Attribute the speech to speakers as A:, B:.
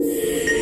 A: you